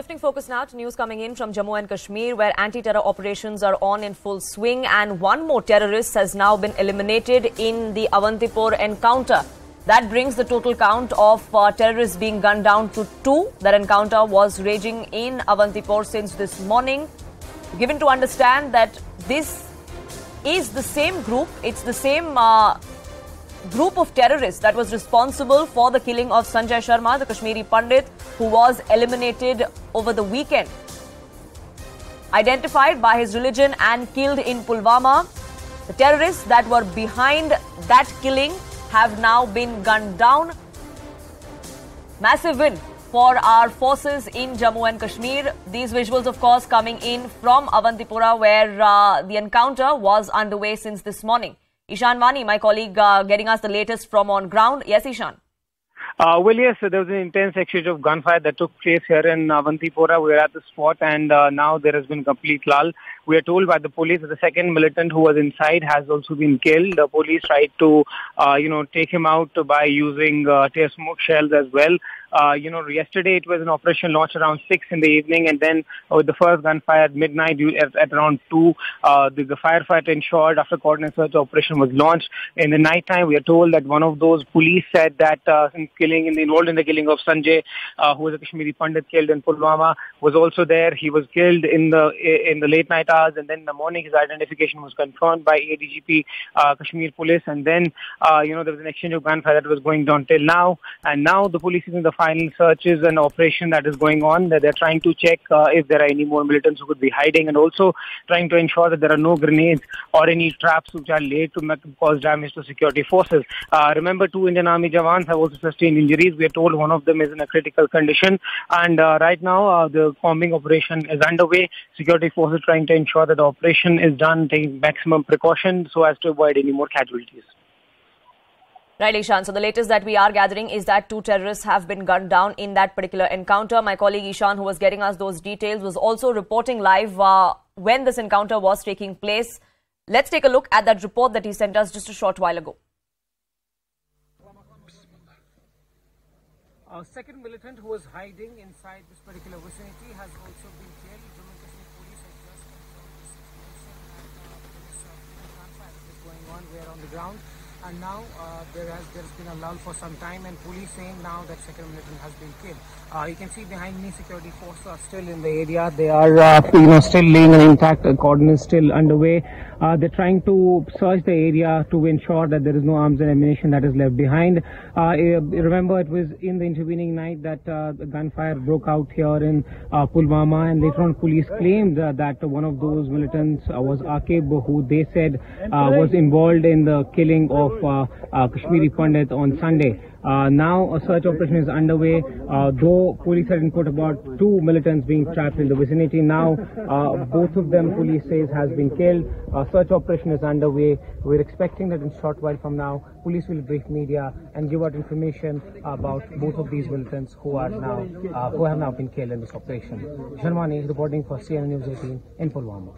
Shifting focus now to news coming in from Jammu and Kashmir, where anti-terror operations are on in full swing, and one more terrorist has now been eliminated in the Avantipur encounter. That brings the total count of uh, terrorists being gunned down to two. That encounter was raging in Avantipur since this morning. Given to understand that this is the same group, it's the same uh, group of terrorists that was responsible for the killing of Sanjay Sharma, the Kashmiri Pandit, who was eliminated over the weekend. Identified by his religion and killed in Pulwama, the terrorists that were behind that killing have now been gunned down. Massive win for our forces in Jammu and Kashmir. These visuals, of course, coming in from Avantipora, where uh, the encounter was underway since this morning. Ishan Vani, my colleague, uh, getting us the latest from on ground. Yes, Ishan. Uh, well, yes, there was an intense exchange of gunfire that took place here in Avantipora. We are at the spot, and uh, now there has been complete lull. We are told by the police that the second militant who was inside has also been killed. The police tried to, uh, you know, take him out by using uh, tear smoke shells as well. Uh, you know, yesterday it was an operation launched around 6 in the evening and then with the first gunfire at midnight at, at around 2, uh, the, the firefight ensured after coordinated search operation was launched. In the night time, we are told that one of those police said that uh, in killing, in the, involved in the killing of Sanjay, uh, who was a Kashmiri Pandit killed in Pulwama, was also there. He was killed in the in the late night hours and then in the morning his identification was confirmed by ADGP uh, Kashmir Police and then, uh, you know, there was an exchange of gunfire that was going on till now and now the police is in the final searches and operation that is going on. That they're trying to check uh, if there are any more militants who could be hiding, and also trying to ensure that there are no grenades or any traps which are laid to make, cause damage to security forces. Uh, remember, two Indian Army jawans have also sustained injuries. We are told one of them is in a critical condition, and uh, right now uh, the combing operation is underway. Security forces trying to ensure that the operation is done taking maximum precaution so as to avoid any more casualties. Right, Ishan. So the latest that we are gathering is that two terrorists have been gunned down in that particular encounter. My colleague Ishan, who was getting us those details, was also reporting live uh, when this encounter was taking place. Let's take a look at that report that he sent us just a short while ago. A second militant who was hiding inside this particular vicinity has also been killed. Jammu Kashmir police has just confirmed the situation and uh, there is a gunfire going on. We are on the ground and now uh, there has there's been a lull for some time and police saying now that second militant has been killed. Uh, you can see behind me security forces are still in the area. They are uh, you know still laying an intact uh, cordon is still underway. Uh, they're trying to search the area to ensure that there is no arms and ammunition that is left behind. Uh, remember it was in the intervening night that the gunfire broke out here in Pulwama and later on police claimed that one of those militants was Akib who they said was involved in the killing of of uh, uh, Kashmiri Pandit on Sunday. Uh, now a search operation is underway. though police had input about two militants being trapped in the vicinity, now both of them police says has been killed. A search operation is underway. We're expecting that in short while from now, police will brief media and give out information about both of these militants who are now uh, who have now been killed in this operation. Sharmani is reporting for CNN News 18 in Pulwama.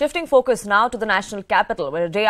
Shifting focus now to the national capital, where a day